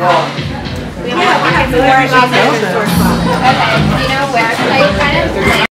We have yeah, we have more Okay, you know where I kind of